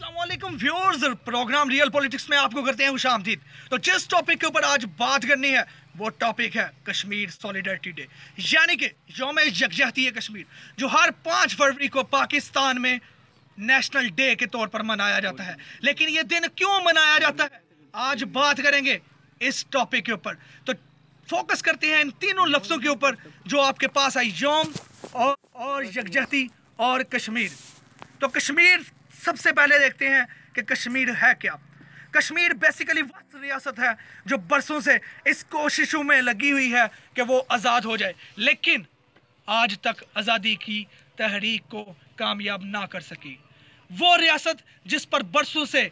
السلام علیکم viewers programme real politics میں آپ کو کرتے ہیں خوش آمدید تو جس ٹاپک کے اوپر آج بات کرنی ہے، وہ ٹاپک ہے کشمیر سولیڈرٹی ڈے یعنی کہ یوم یکجہتی ہے کشمیر، جو ہر پانچ فروری کو پاکستان میں نیشنل ڈے کے طور پر منایا جاتا ہے۔ لیکن یہ دن کیوں منایا جاتا ہے؟ آج بات کریں گے اس ٹاپک کے اوپر۔ تو فوکس کرتے ہیں ان تینوں لفظوں کے اوپر جو آپ کے پاس ہے یوم اور اور یکجہتی اور کشمیر۔ تو کشمیر سب سے پہلے دیکھتے ہیں کہ کشمیر ہے کیا۔ کشمیر بیسیکلی وہ ریاست ہے جو برسوں سے اس کوششوں میں لگی ہوئی ہے کہ وہ آزاد ہو جائے، لیکن آج تک آزادی کی تحریک کو کامیاب نہ کر سکی۔ وہ ریاست جس پر برسوں سے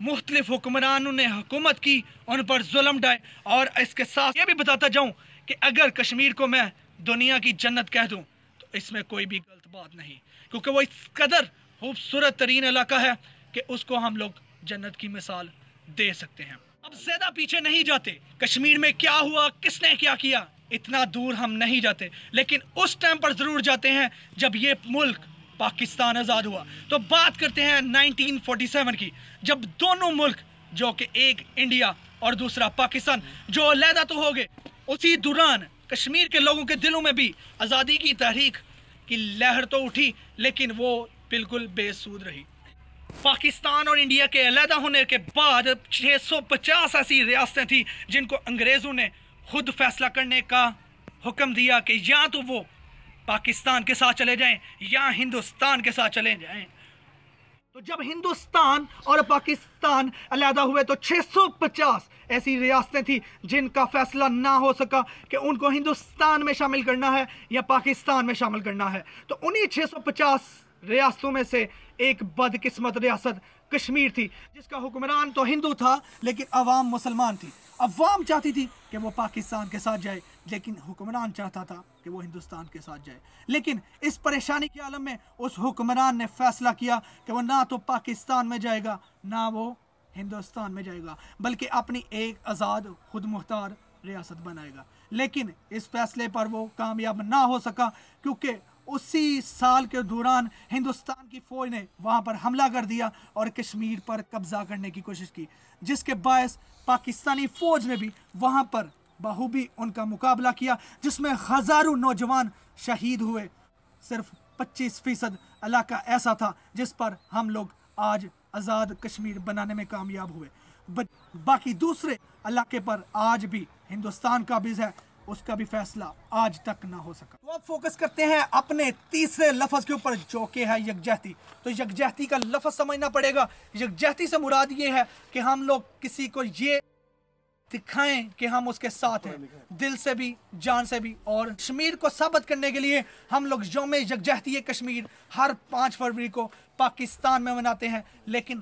مختلف حکمرانوں نے حکومت کی، ان پر ظلم ڈائے اور اس کے ساتھ یہ بھی بتاتا جاؤں کہ اگر کشمیر کو میں دنیا کی جنت کہہ دوں، تو اس میں کوئی بھی غلط بات نہیں۔ کیونکہ وہ اس قدر خوبصورت ترین علاقہ ہے کہ اس کو ہم لوگ جنت کی مثال دے سکتے ہیں۔ اب زیادہ پیچھے نہیں جاتے۔ کشمیر میں کیا ہوا؟ کس نے کیا کیا؟ اتنا دور ہم نہیں جاتے۔ لیکن اس ٹائم پر ضرور جاتے ہیں جب یہ ملک پاکستان آزاد ہوا۔ تو بات کرتے ہیں نائنٹین فورٹی سیون کی۔ جب دونوں ملک جو کہ ایک انڈیا اور دوسرا پاکستان جو علیحدہ تو ہو گئے، اسی دوران کشمیر کے لوگوں کے دلوں میں بھی آزادی کی تحریک کی لہر تو اٹھی، لیکن وہ بالکل بے سود رہی۔ پاکستان اور انڈیا کے علیحدہ ہونے کے بعد چھ سو پچاس ایسی ریاستیں تھیں جن کو انگریزوں نے خود فیصلہ کرنے کا حکم دیا کہ یا تو وہ پاکستان کے ساتھ چلے جائیں یا ہندوستان کے ساتھ چلے جائیں۔ تو جب ہندوستان اور پاکستان علیحدہ ہوئے تو چھ سو پچاس ایسی ریاستیں تھیں جن کا فیصلہ نہ ہو سکا کہ ان کو ہندوستان میں شامل کرنا ہے یا پاکستان میں شامل کرنا ہے۔ تو انہی چھ سو پچاس ریاستوں میں سے ایک بدقسمت ریاست کشمیر تھی، جس کا حکمران تو ہندو تھا، لیکن عوام مسلمان تھی۔ عوام چاہتی تھی کہ وہ پاکستان کے ساتھ جائے، لیکن حکمران چاہتا تھا کہ وہ ہندوستان کے ساتھ جائے۔ لیکن اس پریشانی کے عالم میں اس حکمران نے فیصلہ کیا کہ وہ نہ تو پاکستان میں جائے گا، نہ وہ ہندوستان میں جائے گا، بلکہ اپنی ایک آزاد خود مختار ریاست بنائے گا۔ لیکن اس فیصلے پر وہ کامیاب نہ ہو سکا، کیونکہ اسی سال کے دوران ہندوستان کی فوج نے وہاں پر حملہ کر دیا اور کشمیر پر قبضہ کرنے کی کوشش کی، جس کے باعث پاکستانی فوج نے بھی وہاں پر بہوبی ان کا مقابلہ کیا، جس میں ہزاروں نوجوان شہید ہوئے۔ صرف پچیس فیصد علاقہ ایسا تھا جس پر ہم لوگ آج آزاد کشمیر بنانے میں کامیاب ہوئے۔ باقی دوسرے علاقے پر آج بھی ہندوستان قابض ہے۔ اس کا بھی فیصلہ آج تک نہ ہو سکا۔ تو اب فوکس کرتے ہیں اپنے تیسرے لفظ کے اوپر جو کہ ہے یکجہتی۔ تو یکجہتی کا لفظ سمجھنا پڑے گا۔ یکجہتی سے مراد یہ ہے کہ ہم لوگ کسی کو یہ دکھائیں کہ ہم اس کے ساتھ ہیں۔ دل سے بھی، جان سے بھی۔ اور کشمیر کو ثابت کرنے کے لیے ہم لوگ یوم یکجہتی کشمیر ہر پانچ فروری کو پاکستان میں مناتے ہیں۔ لیکن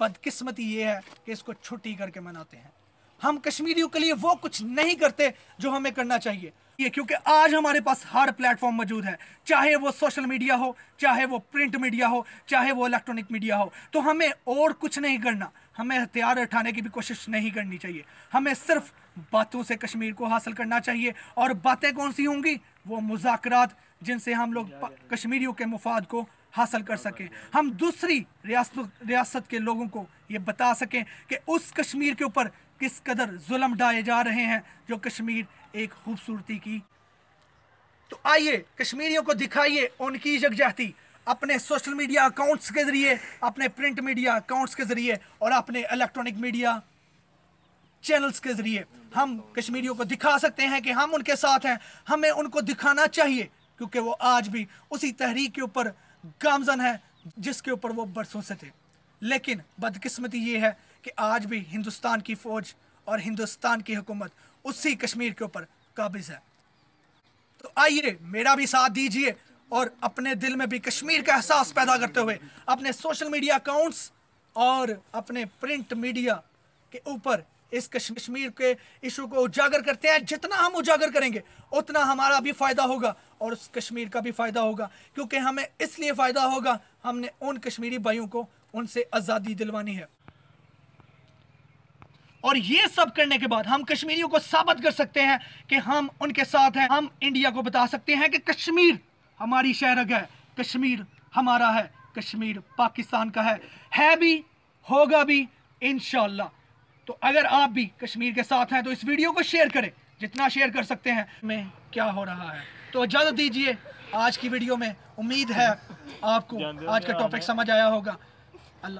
بدقسمتی یہ ہے کہ اس کو چھٹی کر کے مناتے ہیں۔ ہم کشمیریوں کے لیے وہ کچھ نہیں کرتے جو ہمیں کرنا چاہیے۔ یہ کیونکہ آج ہمارے پاس ہر پلیٹ فارم موجود ہے۔ چاہے وہ سوشل میڈیا ہو، چاہے وہ پرنٹ میڈیا ہو، چاہے وہ الیکٹرانک میڈیا ہو۔ تو ہمیں اور کچھ نہیں کرنا۔ ہمیں ہتھیار اٹھانے کی بھی کوشش نہیں کرنی چاہیے۔ ہمیں صرف باتوں سے کشمیر کو حاصل کرنا چاہیے۔ اور باتیں کون سی ہوں گی؟ وہ مذاکرات، جن سے ہم لوگ کشمیریوں کے مفاد کو حاصل کر سکیں۔ ہم دوسری ریاست ریاست کے لوگوں کو یہ بتا سکیں کہ اس کشمیر کے اوپر کس قدر ظلم ڈائے جا رہے ہیں جو کشمیر ایک خوبصورتی کی۔ تو آئیے کشمیریوں کو دکھائیے ان کی یکجہتی اپنے سوشل میڈیا اکاؤنٹس کے ذریعے، اپنے پرنٹ میڈیا اکاؤنٹس کے ذریعے اور اپنے الیکٹرانک میڈیا چینلز کے ذریعے۔ ہم کشمیریوں کو دکھا سکتے ہیں کہ ہم ان کے ساتھ ہیں، ہمیں ان کو دکھانا چاہیے کیونکہ وہ آج بھی اسی تحریک کے اوپر گامزن ہے جس کے اوپر وہ برسوں سے تھے۔ لیکن بدقسمتی یہ ہے کہ آج بھی ہندوستان کی فوج اور ہندوستان کی حکومت اسی کشمیر کے اوپر قابض ہے۔ تو آئیے میرا بھی ساتھ دیجیے اور اپنے دل میں بھی کشمیر کا احساس پیدا کرتے ہوئے اپنے سوشل میڈیا اکاؤنٹس اور اپنے پرنٹ میڈیا کے اوپر اس کشمیر کے ایشو کو اجاگر کرتے ہیں۔ جتنا ہم اجاگر کریں گے، اتنا ہمارا بھی فائدہ ہوگا اور اس کشمیر کا بھی فائدہ ہوگا۔ کیونکہ ہمیں اس لیے فائدہ ہوگا، ہم نے ان کشمیری بھائیوں کو ان سے آزادی دلوانی ہے۔ اور یہ سب کرنے کے بعد ہم کشمیریوں کو ثابت کر سکتے ہیں کہ ہم ان کے ساتھ ہم انڈیا کو بتا سکتے ہیں کہ کشمیر ہماری شہرگ ہے۔ کشمیر ہمارا ہے۔ کشمیر پاکستان کا ہے۔ ہے بھی ہوگا بھی انشاءاللہ۔ تو اگر آپ بھی کشمیر کے ساتھ ہیں تو اس ویڈیو کو شیئر کریں۔ جتنا شیئر کر سکتے ہیں۔ میں کیا ہو رہا ہے؟ تو اجازت دیجیے آج کی ویڈیو میں امید ہے آپ کو آج کا ٹاپک سمجھ آیا ہوگا۔